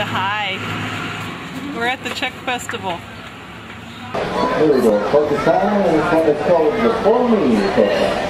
Hi. We're at the Czech Festival. Here we go. Focus on, and it's called the Forming Festival.